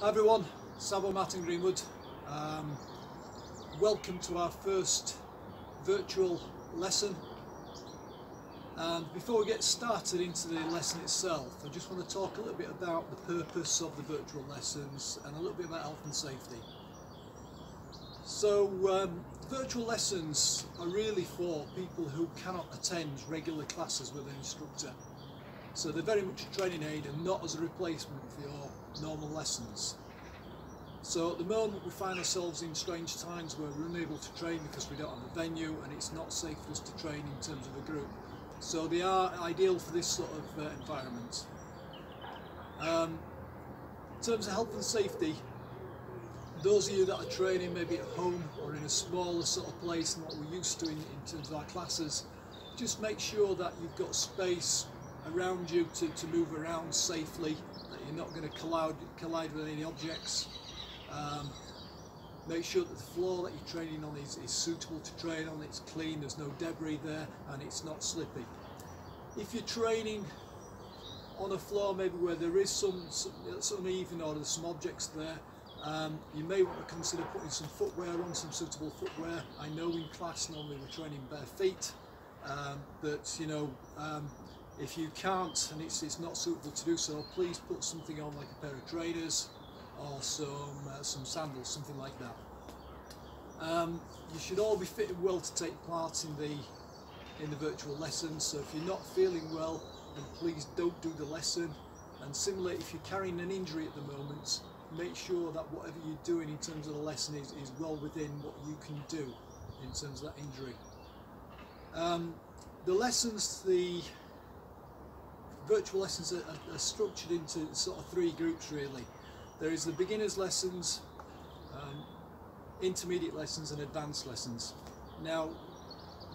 Hi everyone, Sabo Martin Greenwood. Um, welcome to our first virtual lesson. And before we get started into the lesson itself, I just want to talk a little bit about the purpose of the virtual lessons and a little bit about health and safety. So, um, virtual lessons are really for people who cannot attend regular classes with an instructor. So they're very much a training aid and not as a replacement for your normal lessons. So at the moment we find ourselves in strange times where we're unable to train because we don't have a venue and it's not safe for us to train in terms of a group. So they are ideal for this sort of uh, environment. Um, in terms of health and safety, those of you that are training maybe at home or in a smaller sort of place than what we're used to in, in terms of our classes, just make sure that you've got space around you to, to move around safely, that you're not going to collide, collide with any objects. Um, make sure that the floor that you're training on is, is suitable to train on, it's clean, there's no debris there and it's not slippy. If you're training on a floor maybe where there is some, some uneven or there's some objects there, um, you may want to consider putting some footwear on, some suitable footwear. I know in class normally we're training bare feet, um, but you know, um, if you can't and it's, it's not suitable to do so, please put something on like a pair of trainers or some, uh, some sandals, something like that. Um, you should all be fitted well to take part in the in the virtual lessons. So if you're not feeling well, then please don't do the lesson. And similarly, if you're carrying an injury at the moment, make sure that whatever you're doing in terms of the lesson is, is well within what you can do in terms of that injury. Um, the lessons, the virtual lessons are, are, structured into sort of three groups really. There is the beginners lessons, um, intermediate lessons and advanced lessons. Now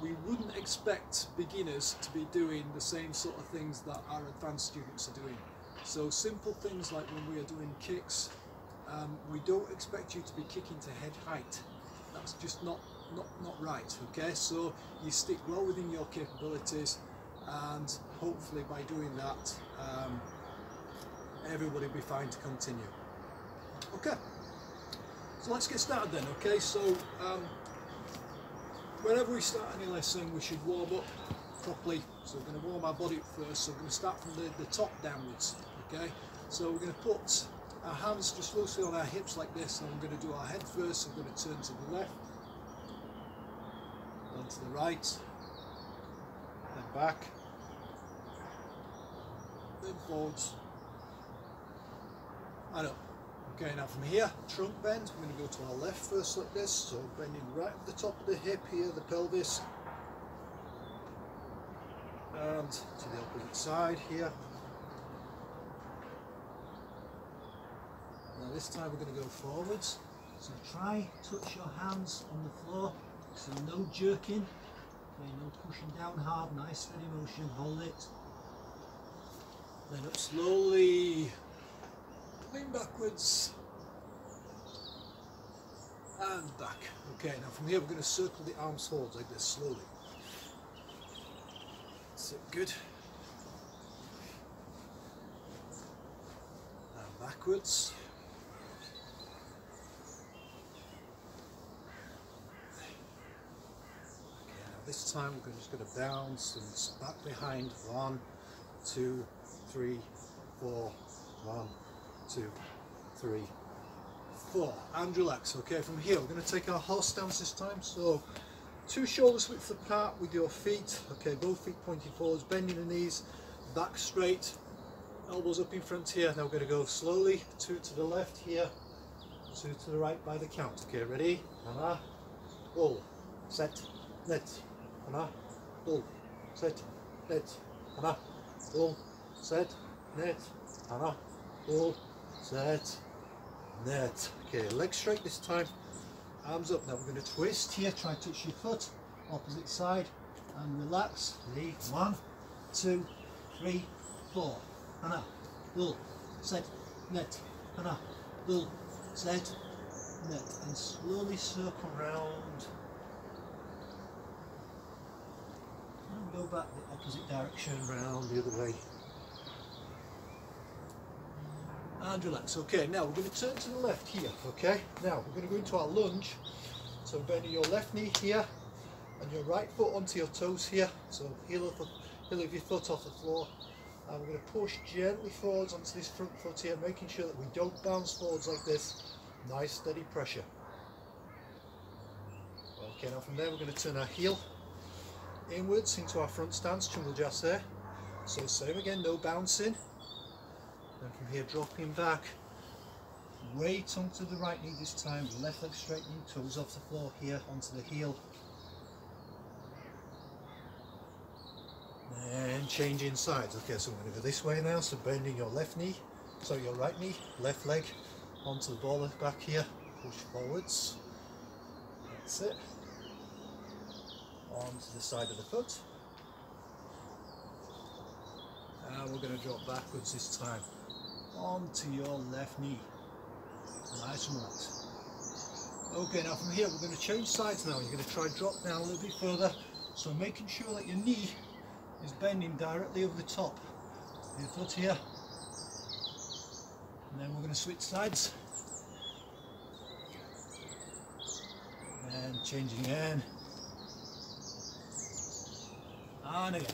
we wouldn't expect beginners to be doing the same sort of things that our advanced students are doing. So simple things like when we are doing kicks, um, we don't expect you to be kicking to head height. That's just not, not, not right, okay? So you stick well within your capabilities and hopefully by doing that, um, everybody will be fine to continue. Okay, so let's get started then, okay? So um, whenever we start any lesson, we should warm up properly. So we're going to warm our body up first. So we're going to start from the, the top downwards, okay? So we're going to put our hands just loosely on our hips like this and we're going to do our head first, so we're going to turn to the left, then to the right, then back, then forwards, and up. Okay, now from here, trunk bend, I'm going to go to our left first like this, so bending right at the top of the hip here, the pelvis, and to the opposite side here, Now this time we're going to go forwards. So try touch your hands on the floor. So no jerking. Okay, no pushing down hard, nice steady motion, hold it. Then up slowly, lean backwards and back. Okay, now from here we're going to circle the arms forwards like this slowly. That's it, good. And backwards. Okay, now this time we're just going to bounce and back behind one two three, four, one, two, three, four. And relax, okay? From here, we're gonna take our horse stance this time. So two shoulders width apart with your feet, okay? Both feet pointing forwards, bending the knees, back straight, elbows up in front here. Now we're gonna go slowly, two to the left here, two to the right by the count. Okay, ready? Anna, all, set, net. Anna, all, set, let. Anna, all, set, net, Anna, pull, set, net. Okay, leg straight this time, arms up. Now we're going to twist here, try and touch your foot, opposite side, and relax. Three, one, two, three, four. one, two, three, four. Anna, set, net, Anna, pull, set, net. And slowly circle round. And go back the opposite direction, round the other way. Okay, now we're going to turn to the left here. Okay, now we're going to go into our lunge. So bending your left knee here and your right foot onto your toes here. So heel of, the, heel of your foot off the floor. And we're going to push gently forwards onto this front foot here, making sure that we don't bounce forwards like this. Nice steady pressure. Okay, now from there we're going to turn our heel inwards into our front stance, Jasa there. So same again, no bouncing. And from here dropping back, weight onto the right knee this time, left leg straightening, toes off the floor here onto the heel. And changing sides. Okay, so we're going to go this way now, so bending your left knee, so your right knee, left leg onto the ball back here, push forwards. That's it. Onto the side of the foot. And we're going to drop backwards this time onto your left knee. Nice and relaxed. Okay, now from here we're going to change sides now. You're going to try drop down a little bit further. So making sure that your knee is bending directly over the top your foot here. And then we're going to switch sides. And changing again. And again.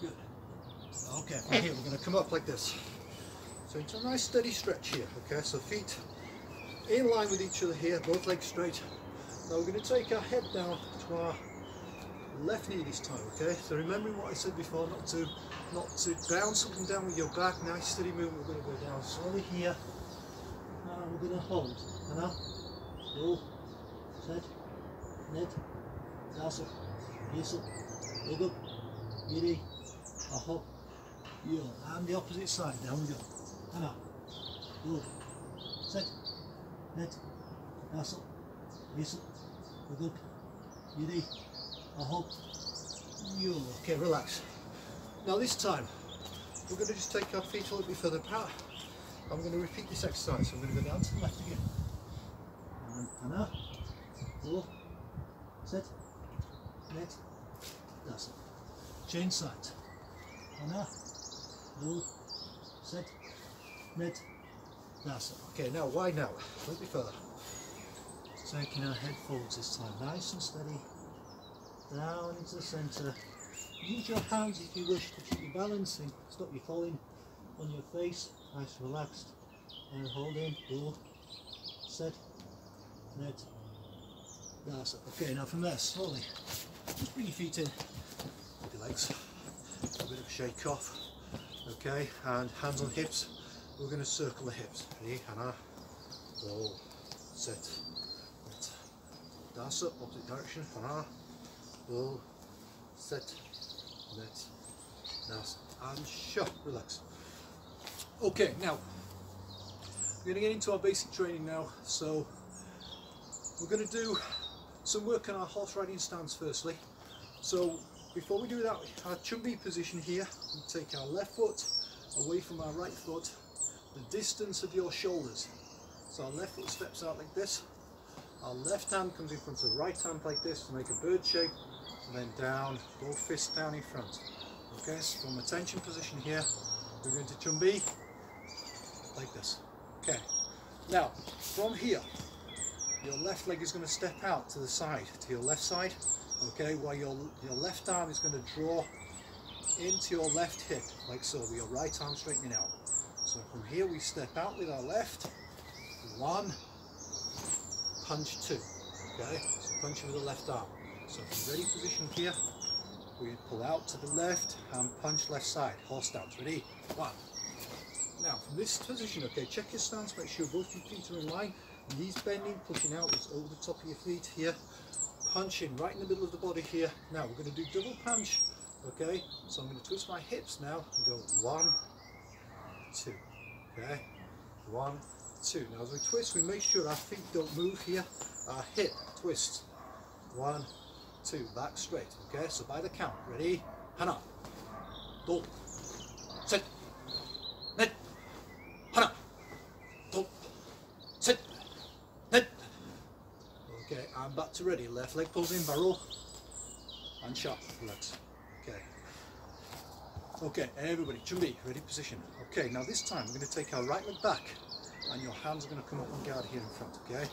Good. Okay, we're going to come up like this. So it's a nice steady stretch here, okay? So feet in line with each other here, both legs straight. Now we're going to take our head down to our left knee this time, okay? So remembering what I said before, not to not to bounce up and down with your back. Nice steady movement. We're going to go down slowly here. And we're going to hold. And up, roll, set, net, tassel, whistle, leg up, giddy, heel. And the opposite side. Down we go. And up, roll, set, net, tassel, whistle, leg up, giddy, I hope you okay relax. Now this time we're going to just take our feet a little bit further apart. I'm going to repeat this exercise. So I'm going to go down to the left again. And, and up. Sit net. That's it. Change side and up sit net. That's it. Okay now wide now. A little bit further. Taking our head forwards this time. Nice and steady. Down into the centre. Use your hands if you wish to keep you balancing, stop you falling on your face, nice and relaxed, and hold in, pull, set, that's it. Okay, now from there, slowly, just bring your feet in, with your legs, a bit of a shake off, okay, and hands on hips, we're going to circle the hips, ready, Hannah, roll, set, net, that's it, opposite direction, Hannah, roll, set, net, nice, and shut, relax. Okay, now, we're going to get into our basic training now, so we're going to do some work on our horse riding stance firstly. So before we do that, our chumbi position here, we take our left foot away from our right foot, the distance of your shoulders. So our left foot steps out like this, our left hand comes in front of the right hand like this to make a bird shape, and then down, both fists down in front. Okay, so from a tension position here, we're going to chumbi like this. Okay, now from here, your left leg is going to step out to the side, to your left side. Okay, while your, your left arm is going to draw into your left hip, like so, with your right arm straightening out. So from here we step out with our left, one, punch two. Okay, so punch with the left arm. So from ready position here, we pull out to the left and punch left side, horse stance, ready? One. Now from this position, okay, check your stance, make sure both your feet are in line, knees bending, pushing outwards over the top of your feet here, punching right in the middle of the body here. Now we're going to do double punch, okay, so I'm going to twist my hips now and go one, two, okay, one, two. Now as we twist, we make sure our feet don't move here, our hip twist. one, two, back straight. Okay, so by the count, ready? Hana, do, sit, net, hana, do, sit, net. Okay, Ready. Left leg pulls in, barrel, and sharp, relax. Okay. Okay, everybody, chumbi, ready position. Okay, now this time we're going to take our right leg back and your hands are going to come up on guard here in front, okay?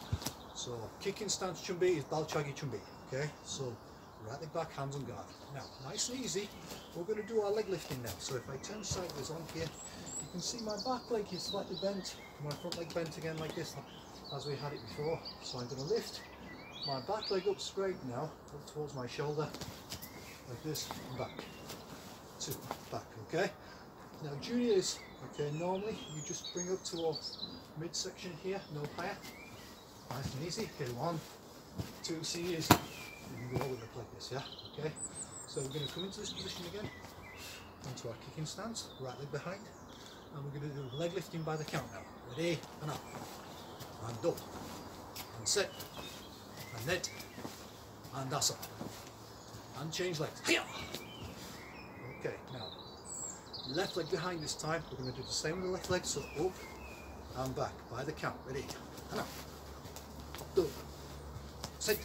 So kicking stance chumbi is balchagi chumbi, okay? So right leg back, hands on guard. Now, nice and easy, we're going to do our leg lifting now. So if I turn sideways on here, you can see my back leg is slightly bent, my front leg bent again like this, as we had it before. So I'm going to lift my back leg up straight now, up towards my shoulder, like this, back, two, back, okay? Now juniors, okay, normally you just bring up to our midsection here, no higher. Nice and easy, okay, one, two, seniors, you go all the way up like this, yeah, okay? So we're going to come into this position again, onto our kicking stance, right leg behind, and we're going to do leg lifting by the count now. Ready, and up, and up, and sit, and net, and that's up, and change legs. Hiya! Okay, now left leg behind this time. We're going to do the same with the left leg, so up and back by the count. Ready? And up. Up. Sit.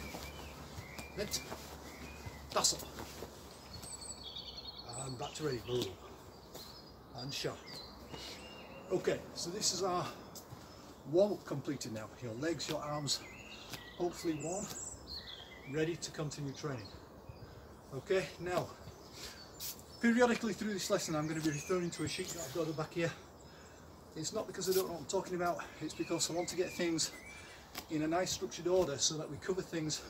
Net. That's up. And back to ready. Boom. And shot. Okay, so this is our warm up completed now. Your legs, your arms, hopefully warm, ready to continue training. Okay, now Periodically through this lesson I'm going to be referring to a sheet that I've got back here. It's not because I don't know what I'm talking about, it's because I want to get things in a nice structured order so that we cover things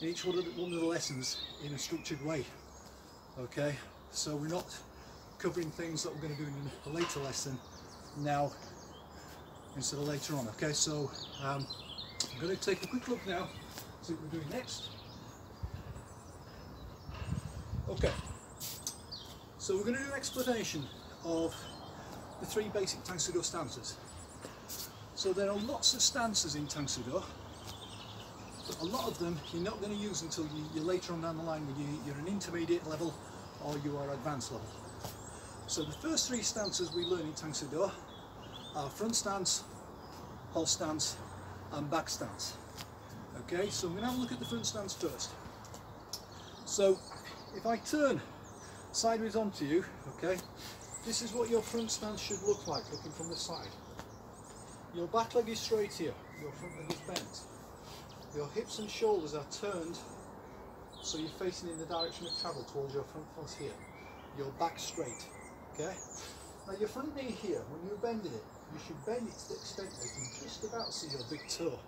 in each one of the, one of the lessons in a structured way. Okay, so we're not covering things that we're going to do in a later lesson now instead of later on. Okay, so um, I'm going to take a quick look now, see what we're doing next. Okay. So we're going to do an explanation of the three basic Tang Soo Do stances. So there are lots of stances in Tang Soo Do, but a lot of them you're not going to use until you, you're later on down the line when you, you're an intermediate level or you are advanced level. So the first three stances we learn in Tang Soo Do are front stance, horse stance and back stance. Okay, so I'm going to have a look at the front stance first. So if I turn sideways onto you, okay, this is what your front stance should look like looking from the side. Your back leg is straight here, your front leg is bent. Your hips and shoulders are turned so you're facing in the direction of travel towards your front foot here. Your back straight, okay? Now your front knee here, when you're bending it, you should bend it to the extent that you can just about see your big toe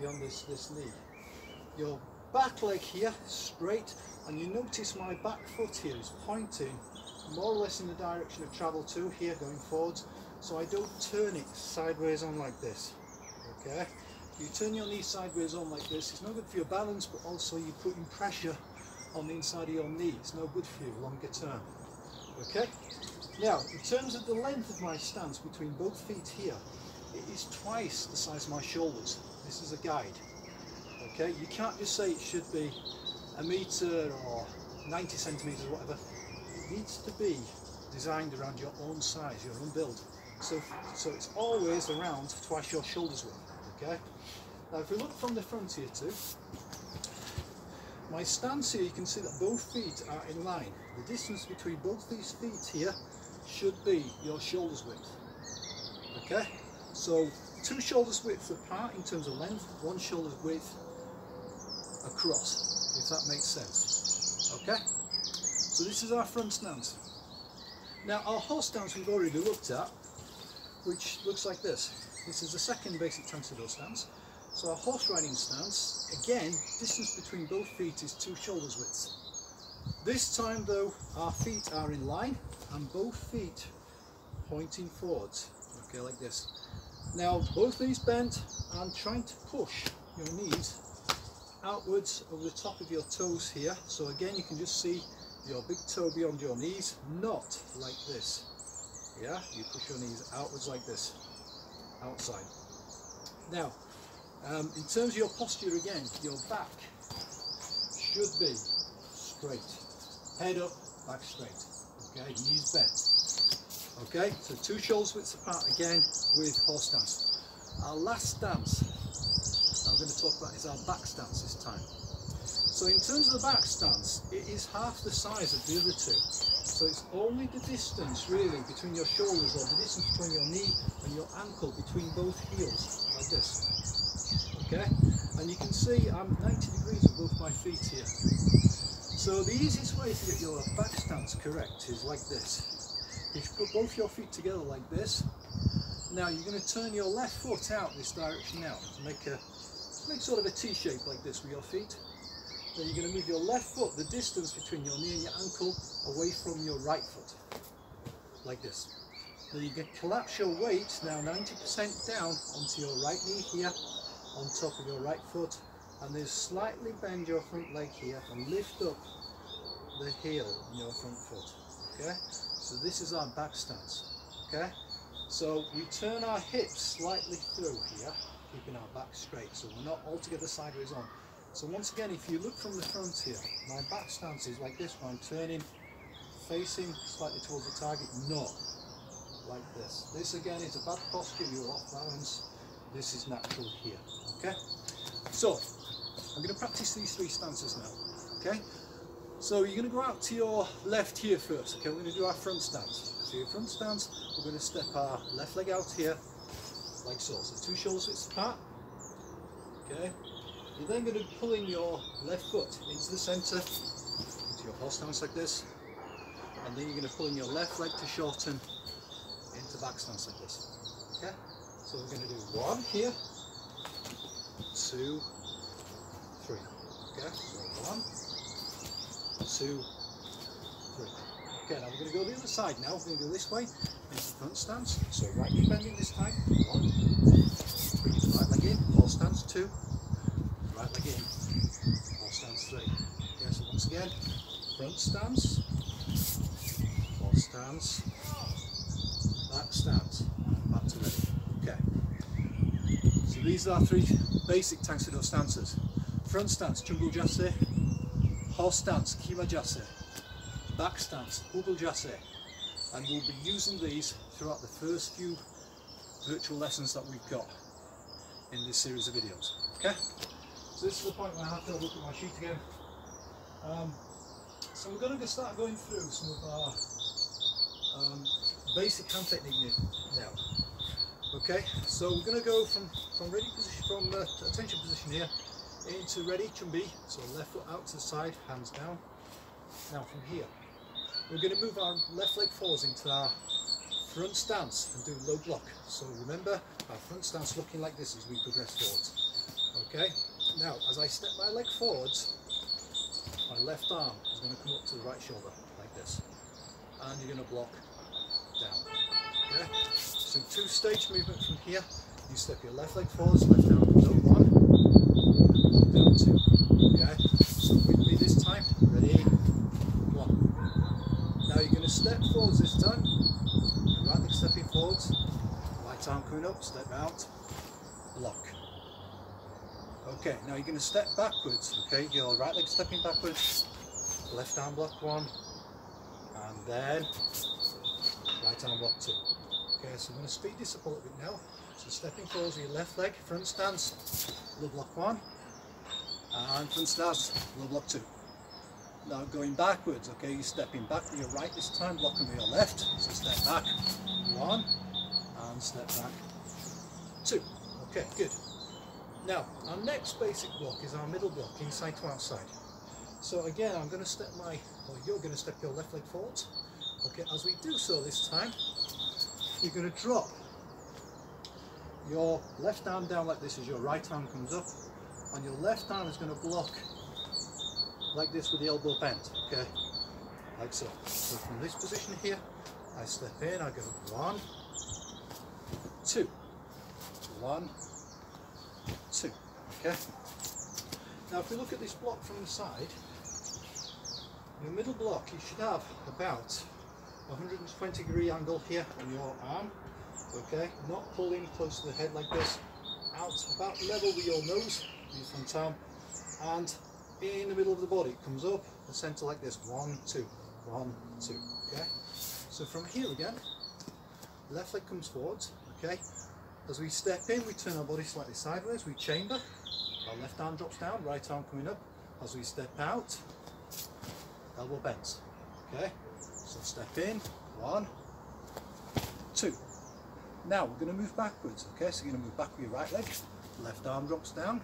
beyond this, this knee. Your back leg here, straight, and you notice my back foot here is pointing more or less in the direction of travel to here going forwards so I don't turn it sideways on like this okay? You turn your knee sideways on like this it's not good for your balance but also you're putting pressure on the inside of your knee. It's no good for you longer term okay now in terms of the length of my stance between both feet here it is twice the size of my shoulders this is a guide okay you can't just say it should be a metre or 90 centimetres or whatever, it needs to be designed around your own size, your own build. So, so it's always around twice your shoulders width, okay? Now if we look from the front here too, my stance here, you can see that both feet are in line. The distance between both these feet here should be your shoulders width, okay? So two shoulders width apart in terms of length, one shoulder's width across if that makes sense. Okay? So this is our front stance. Now our horse stance we've already looked at, which looks like this. This is the second basic Tang stance. So our horse riding stance, again, distance between both feet is two shoulders widths. This time though, our feet are in line and both feet pointing forwards. Okay, like this. Now both knees bent and trying to push your knees outwards over the top of your toes here. So again, you can just see your big toe beyond your knees, not like this. Yeah, you push your knees outwards like this, outside. Now, um, in terms of your posture again, your back should be straight. Head up, back straight. Okay, knees bent. Okay, so two shoulders widths apart again with horse stance. Our last stance I'm going to talk about is our back stance this time. So in terms of the back stance, it is half the size of the other two. so it's only the distance really between your shoulders or the distance between your knee and your ankle between both heels, like this. Okay? And you can see I'm 90 degrees above my feet here. So the easiest way to get your back stance correct is like this. If you put both your feet together like this. Now you're going to turn your left foot out this direction now to make a make sort of a T shape like this with your feet. Then you're going to move your left foot the distance between your knee and your ankle away from your right foot, like this. Then you can collapse your weight now 90% down onto your right knee here, on top of your right foot, and then slightly bend your front leg here and lift up the heel in your front foot. Okay, so this is our back stance. Okay, so we turn our hips slightly through here, keeping our back straight, so we're not altogether sideways on. So once again, if you look from the front here, my back stance is like this, where I'm turning, facing slightly towards the target, not like this. This again is a bad posture, you're off balance. This is natural here, okay? So, I'm going to practice these three stances now, okay? So you're going to go out to your left here first, okay? We're going to do our front stance. So your front stance, we're going to step our left leg out here, like so. So two shoulders widths apart, okay? You're then going to pull in your left foot into the centre, into your horse stance like this, and then you're going to pull in your left leg to shorten into back stance like this, okay? So we're going to do one here, two, okay? So one, two, three. Okay, now we're going to go the other side now. We're going to go this way into front stance. So right knee bending this time. One. Your right leg in. Horse stance. Two. Right leg in. Horse stance. Three. Okay, so once again, front stance. Horse stance. Back stance. Back to ready. Okay. So these are three basic Tang Soo Do stances. Front stance, Chungul Jase. Horse stance, Kima Jase back stance, Hubal Jase, and we'll be using these throughout the first few virtual lessons that we've got in this series of videos. Okay, so this is the point where I have to look at my sheet again. Um, so we're going to start going through some of our um, basic hand technique now. Okay, so we're going to go from from ready position, from uh, attention position here into ready chumbi. So left foot out to the side, hands down. Now from here, we're going to move our left leg forwards into our front stance and do low block. So remember, our front stance looking like this as we progress forwards. Okay, now as I step my leg forwards, my left arm is going to come up to the right shoulder like this. And you're going to block down. Okay, so two stage movement from here. You step your left leg forwards, left arm comes up one, down two. Okay, so with me this time, ready, now you're going to step forwards this time. Right leg stepping forwards. Right arm coming up, step out, block. Okay, now you're going to step backwards. Okay, your right leg stepping backwards, left arm block one, and then right arm block two. Okay, so I'm going to speed this up a little bit now. So stepping forwards with your left leg, front stance, low block one, and front stance, low block two. Now going backwards, okay, you're stepping back with your right this time, blocking with your left. So step back, one, and step back, two. Okay, good. Now, our next basic block is our middle block, inside to outside. So again, I'm going to step my, or you're going to step your left leg forward. Okay, as we do so this time, you're going to drop your left arm down like this as your right arm comes up, and your left arm is going to block like this with the elbow bent, okay? Like so. So from this position here, I step in, I go one, one, two, okay? Now if we look at this block from the side, the middle block you should have about 120 degree angle here on your arm, okay? Not pulling close to the head like this, out about level with your nose, your front arm, and in the middle of the body. It comes up the centre like this. One, two, one, two. Okay. So from here again, left leg comes forward, Okay. As we step in, we turn our body slightly sideways. We chamber. Our left arm drops down, right arm coming up. As we step out, elbow bends. Okay. So step in, one, two. Now we're going to move backwards, okay? So you're going to move back with your right leg, left arm drops down,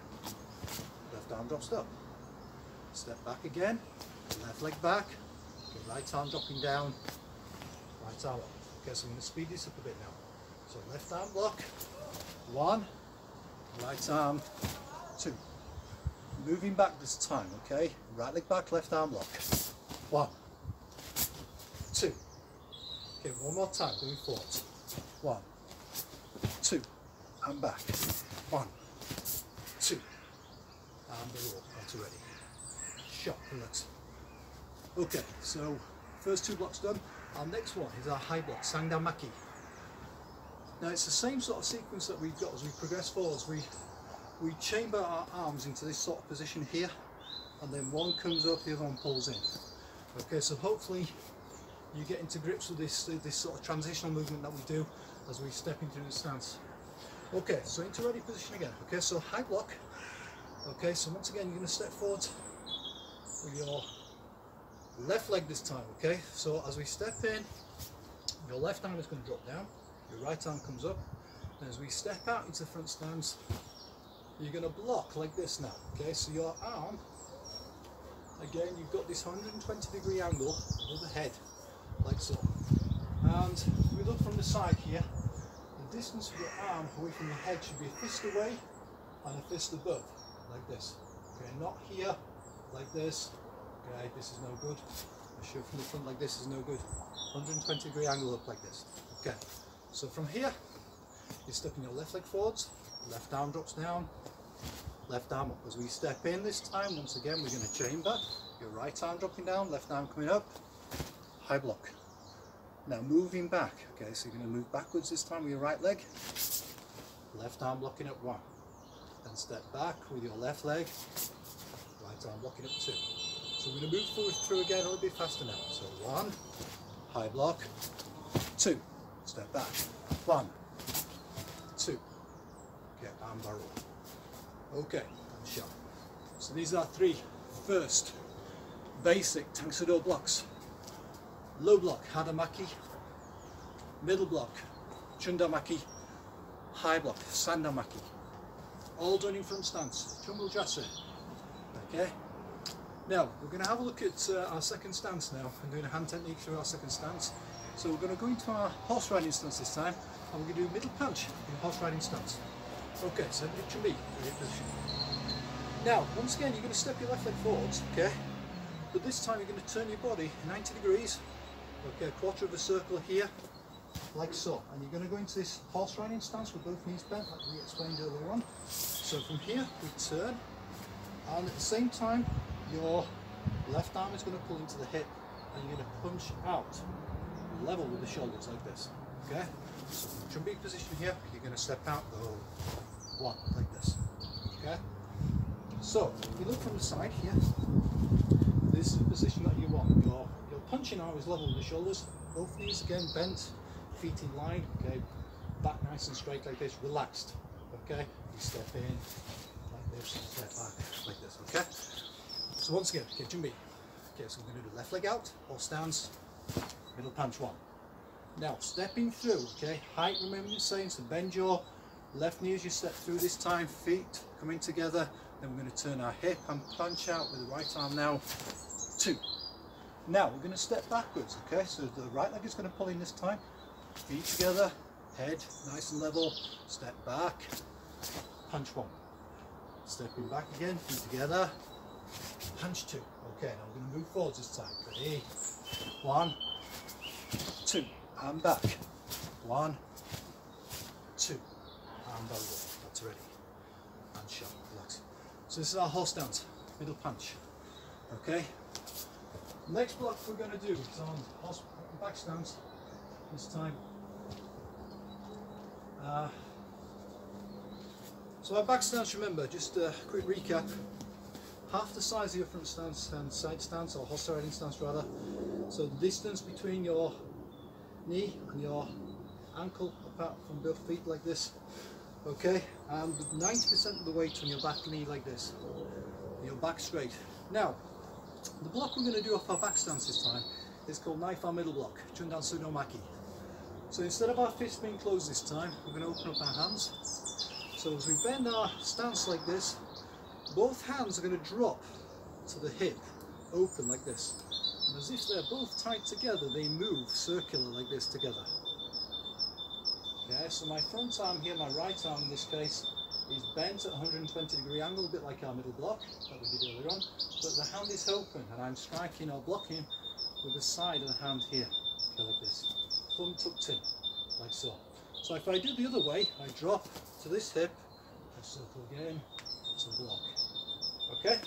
left arm drops up. Step back again, left leg back, right arm dropping down, right arm up. Okay, so I'm going to speed this up a bit now. So left arm block, one, right arm, two. Moving back this time, okay? Right leg back, left arm lock. One, two. Okay, one more time, going forward. One, two, and back. One, two, and the. That's ready. Shot, relax. Okay, so first two blocks done. Our next one is our high block, Sangdang Maki. Now it's the same sort of sequence that we've got as we progress forwards. We we chamber our arms into this sort of position here, and then one comes up, the other one pulls in. Okay, so hopefully you get into grips with this this sort of transitional movement that we do as we step into the stance. Okay, so into ready position again. Okay, so high block. Okay, so once again you're going to step forward with your left leg this time. Okay, so as we step in, your left arm is going to drop down, your right arm comes up, and as we step out into the front stance, you're going to block like this now. Okay, so your arm, again, you've got this 120 degree angle above the head, like so. And we look from the side here, the distance of your arm away from the head should be a fist away and a fist above, like this. Okay, not here, like this. Okay, this is no good. I show from the front like this is no good. 120 degree angle up like this. Okay, so from here, you're stepping your left leg forwards, left arm drops down, left arm up. As we step in this time, once again, we're going to chamber. Your right arm dropping down, left arm coming up, high block. Now moving back, okay, so you're going to move backwards this time with your right leg, left arm blocking up one, then step back with your left leg, right arm blocking up two. So we're going to move forward through again a little bit faster now. So one, high block, two, step back, one, two, okay, arm barrel. Okay, and shot. So these are three first basic Tang Soo blocks. Low block, Hadamaki. Middle block, Chundamaki. High block, Sandamaki. All done in front stance, Chumbal Jase. Okay. Now, we're going to have a look at uh, our second stance now. I'm doing a hand technique through our second stance. So we're going to go into our horse riding stance this time, and we're going to do middle punch in horse riding stance. Okay, so picture me, position. Now, once again, you're going to step your left leg forwards, okay? But this time you're going to turn your body 90 degrees, okay, a quarter of a circle here, like so. And you're going to go into this horse riding stance with both knees bent, like we explained earlier on. So from here, we turn, and at the same time, your left arm is going to pull into the hip, and you're going to punch out level with the shoulders like this, okay? From position here, you're going to step out, go one, like this, okay? So, if you look from the side here, this is the position that you want. Your, your punching arm is level with the shoulders, both knees again bent, feet in line, okay? Back nice and straight like this, relaxed, okay? You step in, like this, step back, like this, okay? So once again, okay, Jimmy. Okay, so we're going to do left leg out, or stance, middle punch one. Now, stepping through, okay, height remember same, so bend your left knee as you step through this time, feet coming together, then we're going to turn our hip and punch out with the right arm now, two. Now, we're going to step backwards, okay, so the right leg is going to pull in this time, feet together, head nice and level, step back, punch one. Stepping back again, feet together, punch two. Okay, now we're going to move forwards this time. Ready? One, two, and back. One, two, and over. That's ready. And shot. Relax. So this is our horse stance, middle punch. Okay. Next block we're going to do is on horse back stance. This time. Uh, so our back stance, remember, just a quick recap half the size of your front stance and side stance or horse riding stance rather. So the distance between your knee and your ankle apart from both feet like this. Okay, and 90% of the weight on your back knee like this. Your back straight. Now, the block we're going to do off our back stance this time is called knife arm middle block, Chundan Sudomaki. So instead of our fists being closed this time, we're going to open up our hands. So as we bend our stance like this, both hands are going to drop to the hip, open like this. And as if they're both tied together, they move circular like this together. Okay, so my front arm here, my right arm in this case, is bent at 120 degree angle, a bit like our middle block that we did earlier on, but the hand is open and I'm striking or blocking with the side of the hand here, okay, like this. Thumb tucked in, like so. So if I do the other way, I drop to this hip, I circle again to block. Okay?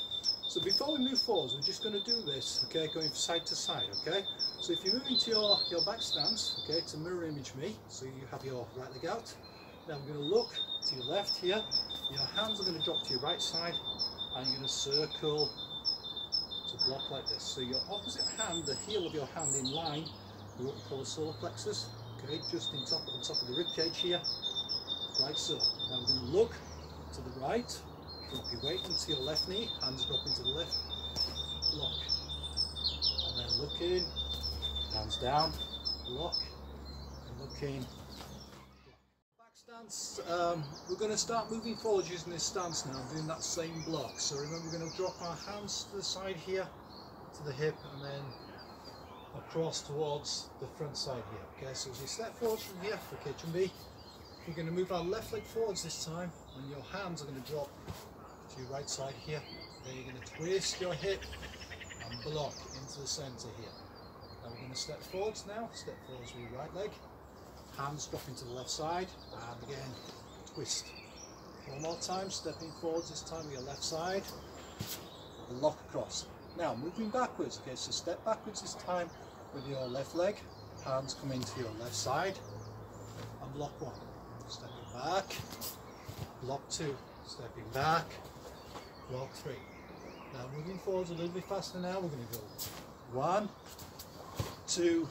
So before we move forwards, we're just going to do this, okay, going from side to side, okay? So if you move into your, your back stance, okay, to mirror image me, so you have your right leg out, now we're going to look to your left here, your hands are going to drop to your right side, and you're going to circle to block like this. So your opposite hand, the heel of your hand in line with what we call the solar plexus, okay, just in top, on top of the rib cage here, like so. Now we're going to look to the right, drop your weight into your left knee, hands drop into the left, block. And then look in, hands down, block, and look in. Back stance, um, we're going to start moving forward using this stance now, doing that same block. So remember we're going to drop our hands to the side here, to the hip, and then across towards the front side here. Okay, so as you step forward from here for kitchen B, we're going to move our left leg forwards this time, and your hands are going to drop to your right side here. Then you're going to twist your hip and block into the centre here. Now we're going to step forwards now, step forwards with your right leg, hands dropping to the left side, and again, twist. One more time, stepping forwards this time with your left side, lock across. Now moving backwards, okay, so step backwards this time with your left leg, hands come into your left side, and block one. Stepping back, block two, stepping back, block three. Now moving forwards a little bit faster now, we're going to go one, two,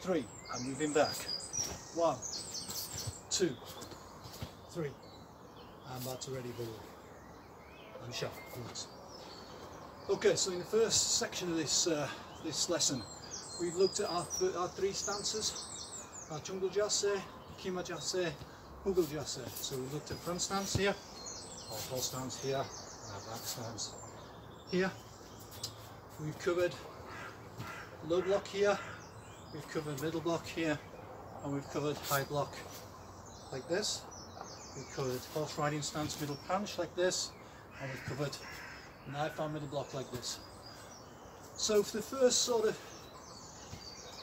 three, and moving back. One, two, three, and that's already below. And shuffle, please. Okay, so in the first section of this uh, this lesson, we've looked at our, th our three stances, our Chungal Jase, Kima Jase, Hugel Jase. So we've looked at front stance here, our full stance here, our stance here. We've covered low block here, we've covered middle block here, and we've covered high block like this. We've covered horse riding stance, middle punch like this, and we've covered knife arm middle block like this. So for the first sort of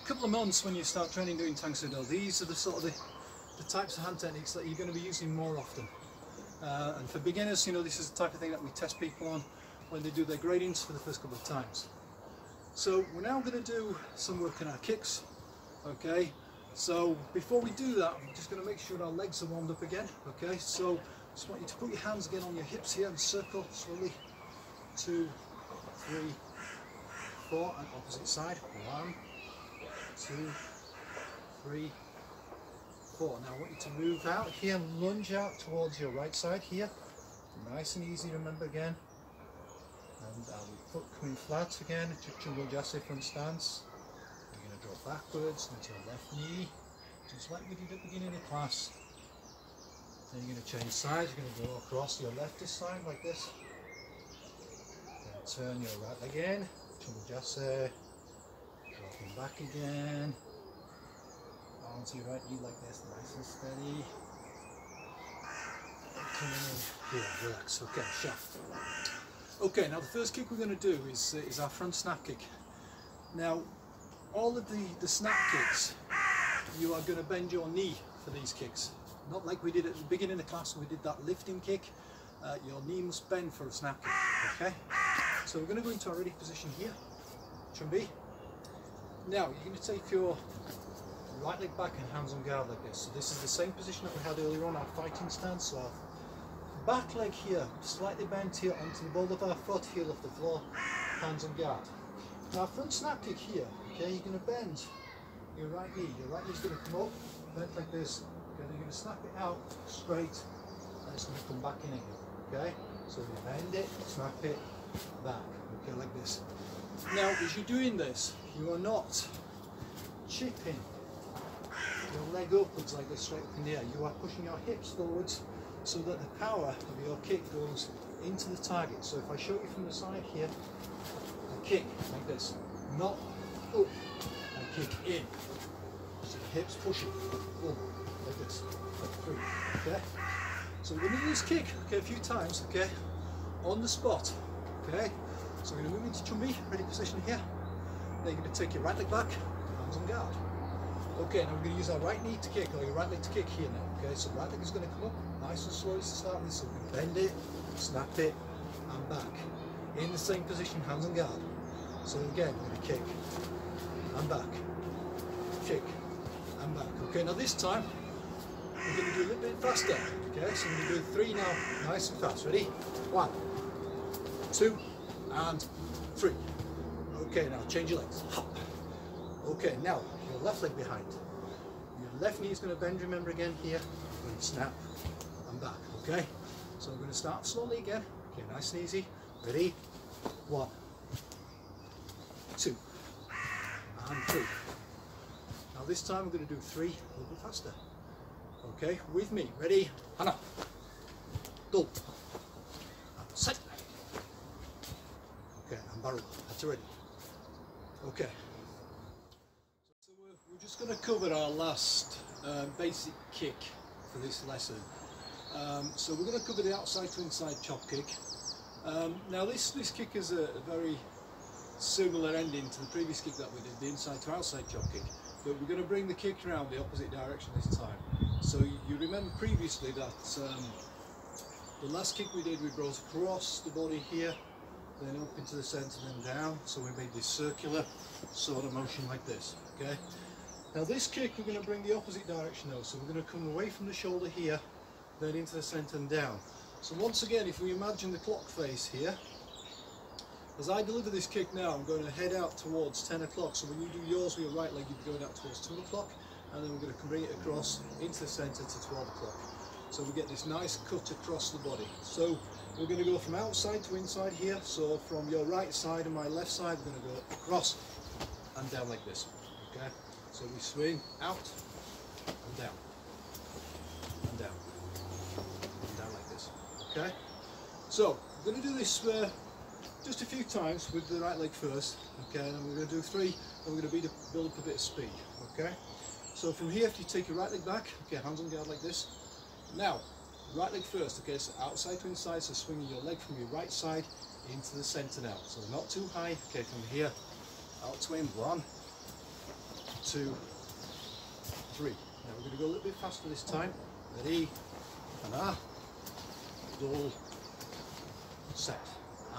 couple of months when you start training doing Tang Soo Do, these are the sort of the, the types of hand techniques that you're going to be using more often. Uh, and for beginners, you know, this is the type of thing that we test people on when they do their gradings for the first couple of times. So we're now going to do some work on our kicks, okay? So before we do that, I'm just going to make sure our legs are warmed up again, okay? So I just want you to put your hands again on your hips here and circle slowly. Two, three, four, and opposite side. One, two, three, four. Now I want you to move out here, and lunge out towards your right side here. Nice and easy, remember again. And uh, we foot coming flat again, Chungal Jase front stance. You're going to draw backwards into your left knee, just like we did at the beginning of class. Then you're going to change sides, you're going to go across your leftist side like this. Then turn your right again, in, Chungal Jase, dropping back again. Onto your right knee like this, nice and steady. In here, relax, okay, shaft. Okay, now the first kick we're going to do is, uh, is our front snap kick. Now, all of the, the snap kicks, you are going to bend your knee for these kicks. Not like we did at the beginning of the class when we did that lifting kick. Uh, your knee must bend for a snap kick, okay? So we're going to go into our ready position here. Chumbi. Now, you're going to take your right leg back and hands on guard like this. So this is the same position that we had earlier on, our fighting stance. So our back leg here, slightly bent here onto the ball of our foot, heel off the floor, hands on guard. Now front snap kick here, okay, you're going to bend your right knee. Your right knee's going to come up, bent like this. Okay, you're going to snap it out straight, and it's going to come back in again. Okay, so you bend it, snap it, back. Okay, like this. Now, as you're doing this, you are not chipping your leg upwards like this straight up in the air. You are pushing your hips forwards so that the power of your kick goes into the target. So if I show you from the side here, I kick like this, not up, I kick in. So the hips pushing, boom, like this, like three, okay? So we're to use kick, okay, a few times, okay, on the spot, okay? So we're to move into chumbi, ready position here. Then you're to take your right leg back, hands on guard. Okay, now we're going to use our right knee to kick, or your right leg to kick here now. Okay, so right leg is going to come up nice and slowly to start with. So we bend it, snap it, and back. In the same position, hands on guard. So again, we're going to kick and back, kick and back. Okay, now this time we're going to do a little bit faster. Okay, so we're going to do three now, nice and fast. Ready? One, two, and three. Okay, now change your legs. Hop. Okay, now left leg behind. Your left knee is going to bend, remember again here, and snap and back, okay? So I'm going to start slowly again. Okay, nice and easy. Ready? One, two, and three. Now this time we're going to do three a little bit faster. Okay, with me. Ready? Hana. Go. Set. Okay, and barrel. That's ready. Okay. So we're, we're just going to cover our last um, basic kick for this lesson. Um, so we're going to cover the outside to inside chop kick. Um, now this, this kick is a, a, very similar ending to the previous kick that we did, the inside to outside chop kick. But we're going to bring the kick around the opposite direction this time. So you remember previously that um, the last kick we did we brought across the body here then up into the centre, then down. So we made this circular sort of motion like this, okay? Now this kick, we're going to bring the opposite direction though. So we're going to come away from the shoulder here, then into the centre and down. So once again, if we imagine the clock face here, as I deliver this kick now, I'm going to head out towards 10 o'clock. So when you do yours with your right leg, you're going out towards 2 o'clock. And then we're going to bring it across into the centre to 12 o'clock. So we get this nice cut across the body. So we're going to go from outside to inside here. So from your right side and my left side, we're going to go across and down like this. Okay. So we swing out and down and down and down like this. Okay. So we're going to do this uh, just a few times with the right leg first. Okay. And we're going to do three, and we're going to build up a bit of speed. Okay. So from here, if you take your right leg back, okay, hands on guard like this. Now, right leg first, okay, so outside to inside, so swinging your leg from your right side into the centre now. So not too high, okay, from here, out to in, one, two, three. Now we're going to go a little bit faster this time. Ready, and ah, double, set,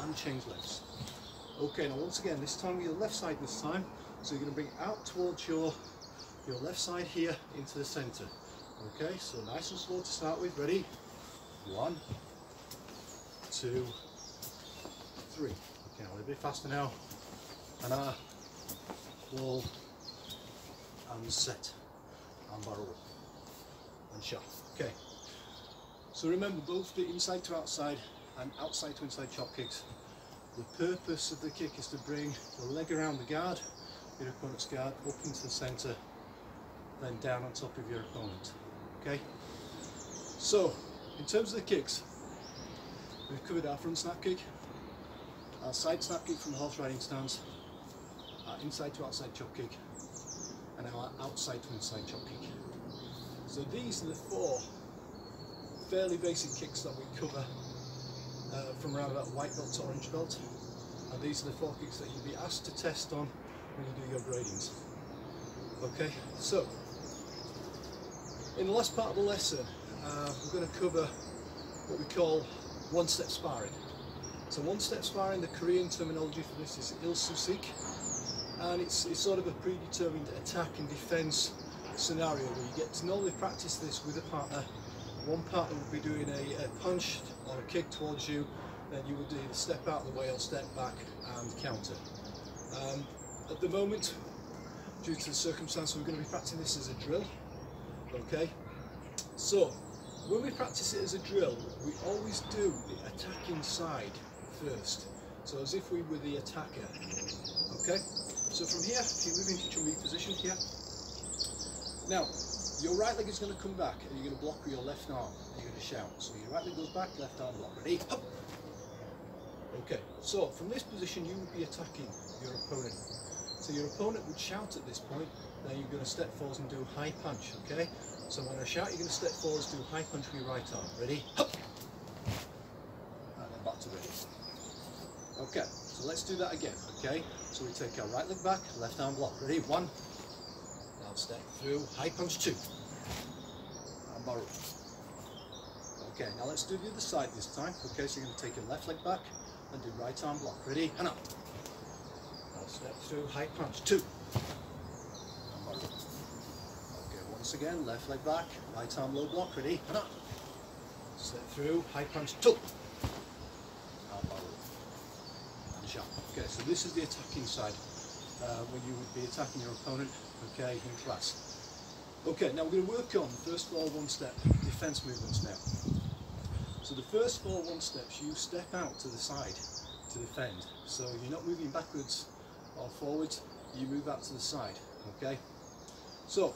and change legs. Okay, now once again, this time with your left side this time, so you're going to bring it out towards your, your left side here into the centre. Okay, so nice and slow to start with. Ready? One, two, three. Okay, a little bit faster now. And a wall and set and barrel and shot. Okay. So remember both the inside to outside and outside to inside chop kicks. The purpose of the kick is to bring the leg around the guard, your opponent's guard, up into the centre, then down on top of your opponent. Okay? So, in terms of the kicks, we've covered our front snap kick, our side snap kick from the horse riding stance, our inside to outside chop kick, and our outside to inside chop kick. So these are the four fairly basic kicks that we cover uh, from around about white belt to orange belt. And these are the four kicks that you'll be asked to test on when you do your gradings. Okay, so in the last part of the lesson, uh, we're going to cover what we call one-step sparring. So one-step sparring, the Korean terminology for this is ilsusik, and it's, it's sort of a predetermined attack and defence scenario where you get to normally practice this with a partner. One partner will be doing a, a punch or a kick towards you, then you would either step out of the way or step back and counter. Um, at the moment, due to the circumstance, we're going to be practicing this as a drill. Okay, so when we practice it as a drill, we always do the attacking side first. So as if we were the attacker. Okay? So from here, if you move into jumping position here. Now, your right leg is going to come back and you're going to block with your left arm and you're going to shout. So your right leg goes back, left arm block. Ready? Up! Okay, so from this position you would be attacking your opponent. So your opponent would shout at this point, then you're going to step forwards and do high punch, okay? So when I shout, you're going to step forwards, do high punch with your right arm. Ready? Up! And then back to ready. Okay, so let's do that again, okay? So we take our right leg back, left arm block. Ready? One. Now step through, high punch two. And borrow. Okay, now let's do the other side this time. Okay, so you're going to take your left leg back and do right arm block. Ready? And up. Now step through, high punch two. And borrow. Okay, once again, left leg back, right arm low block. Ready? And up. Step through, high punch two. And borrow. And shot. Okay, so this is the attacking side. Uh, when you would be attacking your opponent, okay, in class. Okay, now we're going to work on, first of all, one step, defence movements now. So the first four one steps, you step out to the side to defend. So you're not moving backwards or forwards, you move out to the side, okay? So,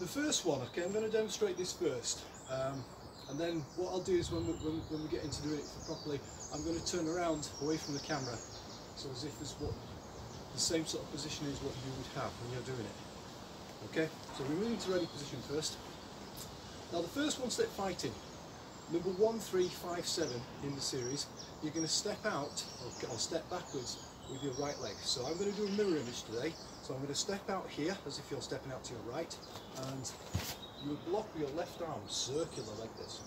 the first one, okay, I'm going to demonstrate this first. Um, and then what I'll do is when we, when, when we get into doing it properly, I'm going to turn around away from the camera. So as if it's what the same sort of position is what you would have when you're doing it. Okay, so we're moving to ready position first. Now the first one step fighting, number one, three, five, seven in the series, you're going to step out or, or step backwards with your right leg. So I'm going to do a mirror image today. So I'm going to step out here as if you're stepping out to your right and you would block with your left arm circular like this,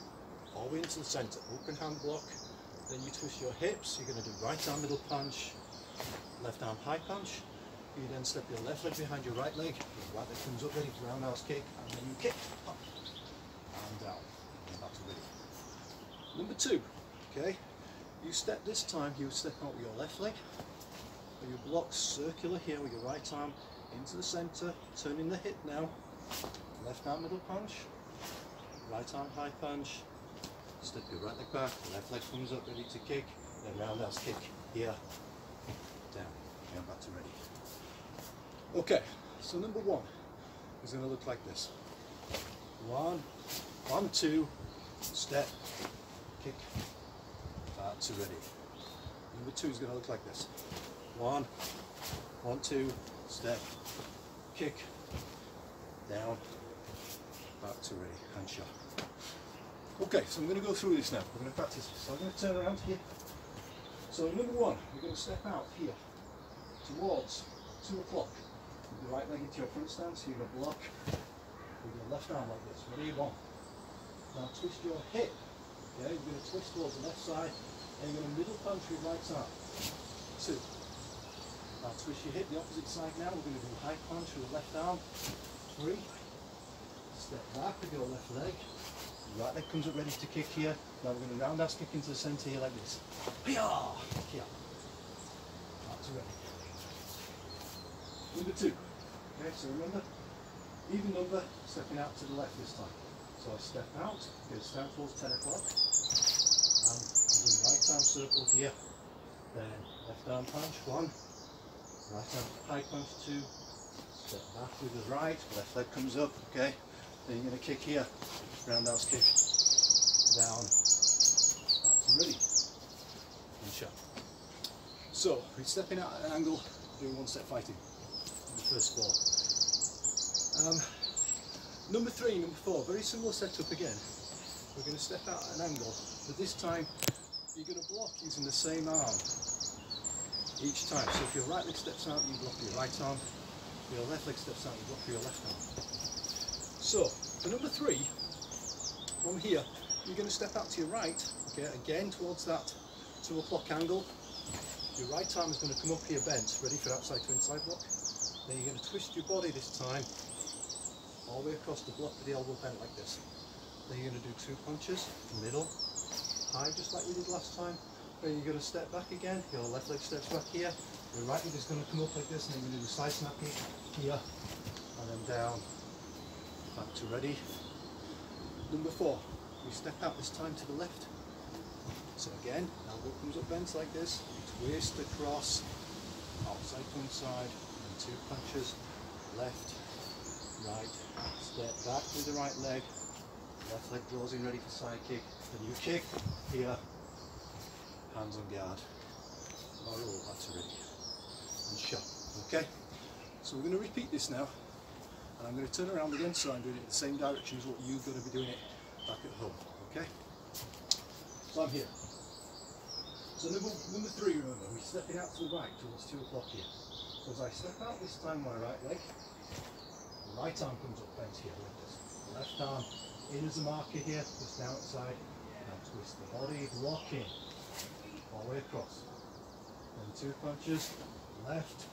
all the way into the centre, open hand block, then you twist your hips, you're going to do right arm middle punch, left arm high punch, you then step your left leg behind your right leg, your right leg comes up ready for roundhouse kick, and then you kick up and down, and ready. Number two, okay, you step this time, you step out with your left leg, you block circular here with your right arm into the centre, turning the hip now, left arm middle punch, right arm high punch, step your right leg back, left leg comes up ready to kick, then roundhouse kick here, down, and back to ready. Okay, so number one is going to look like this. One, one, two, step, kick, back to ready. Number two is going to look like this. One, one, two, step, kick, down, back to ready, hand shot. Okay, so I'm going to go through this now. We're going to practice. So I'm going to turn around here. So number one, we're going to step out here towards two o'clock. With your right leg into your front stance, you're going to block with your left arm like this. Ready, one. Now twist your hip. Okay, you're going to twist towards the left side and you're going to middle punch with right arm. Two. Now twist your hip the opposite side now. We're going to do high punch with the left arm. Three. Step back with your left leg. Right leg comes up ready to kick here. Now we're going to roundhouse kick into the centre here like this. Hiya! Here. To ready. Number two. Okay, so remember, even number, stepping out to the left this time. So I step out, go stand towards 10 o'clock, and do right arm circle here, then left arm punch, one, right arm high punch, two, step back with the right, left leg comes up, okay, then you're going to kick here, roundhouse kick, down, back to ready, and shut. So, we're stepping out at an angle, doing one step fighting the first four. Um, number three, number four, very similar setup again. We're going to step out at an angle, but this time you're going to block using the same arm each time. So if your right leg steps out, you block your right arm. If your left leg steps out, you block your left arm. So, for number three, from here, you're going to step out to your right, okay, again towards that two o'clock angle. Your right arm is going to come up here bent, ready for outside to inside block. Then you're going to twist your body this time all the way across the block with the elbow bent like this. Then you're going to do two punches, middle, high just like we did last time. Then you're going to step back again, your left leg steps back here, your right leg is going to come up like this and then you're going to do the side snap kick here and then down, back to ready. Number four, we step out this time to the left. So again, elbow comes up bent like this, twist across, outside to inside, and two punches, left, right, step back with the right leg, left leg draws in ready for side kick, then you kick, here, hands on guard, roll, that's ready, and shot, okay? So we're going to repeat this now, and I'm going to turn around again so I'm doing it in the same direction as what you're going to be doing it back at home, okay? So I'm here. So number, number three, remember, we're stepping out to the right towards two o'clock here. So as I step out this time, my right leg, the right arm comes up bent here like this. Left arm in as a marker here, just outside. Now twist the body, lock in, all the way across. Then two punches, left,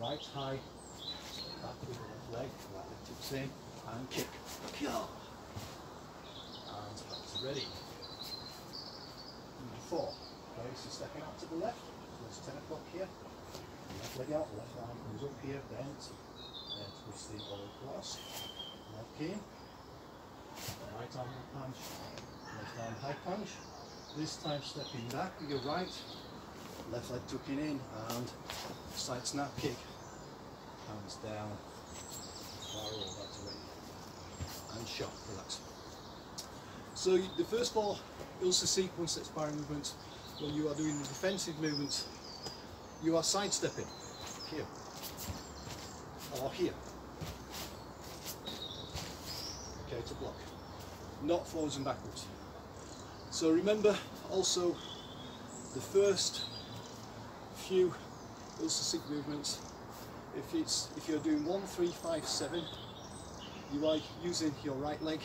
right high, back with the left leg, tips in, and kick. Go! And that's ready. Number four. Okay, so stepping out to the left, so it's 10 o'clock here. Left leg out, left arm comes up here, bent, then twisting all across. Lock in. Right arm punch, left arm high punch. This time stepping back with your right, left leg tucking in, and side snap kick. Hands down, to. And sharp relax. So the first four Ilsa sequence expiring movements, when you are doing the defensive movements, you are sidestepping here or here. Okay, to block, not forwards and backwards. So remember also the first few Il Su Sik movements. If it's if you're doing one, three, five, seven, you are using your right leg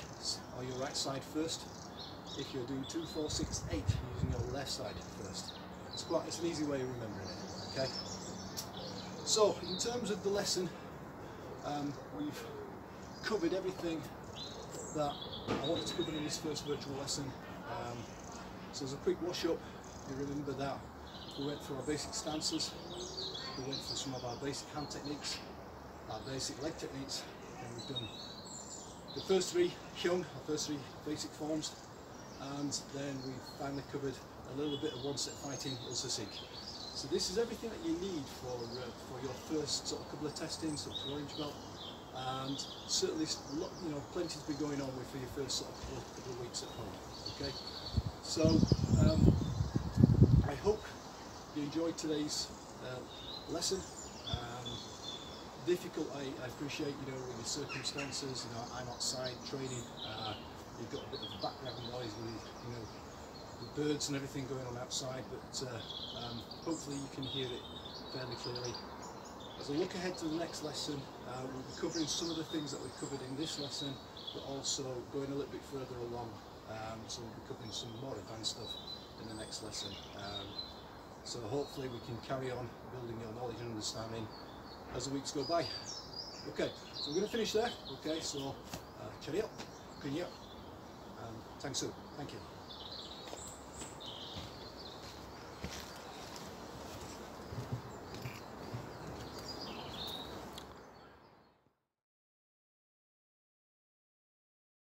or your right side first. If you're doing two, four, six, eight, you're using your left side first. It's quite it's an easy way of remembering it. Okay. So in terms of the lesson, um, we've covered everything that I wanted to cover in this first virtual lesson. Um, so as a quick wash up, you remember that we went through our basic stances, through some of our basic hand techniques, our basic leg techniques, and we've done the first three Hyung, our first three basic forms, and then we finally covered a little bit of one set fighting Il Su Sik. So this is everything that you need for uh, for your first sort of couple of testings up orange belt, and certainly you know plenty to be going on with for your first sort of couple, couple of weeks at home. Okay, so um, I hope you enjoyed today's uh, lesson. Um, difficult, I, I appreciate, you know, with the circumstances, you know, I'm outside training, uh, you've got a bit of background noise with, you know, the birds and everything going on outside, but uh, um, hopefully you can hear it fairly clearly. As I look ahead to the next lesson, uh, we'll be covering some of the things that we covered in this lesson, but also going a little bit further along. Um, so we'll be covering some more advanced stuff in the next lesson. Um, so hopefully we can carry on building your knowledge and understanding as the weeks go by. Okay, so we're going to finish there. Okay, so uh, cheerio, good year, and thanks soon. Thank you.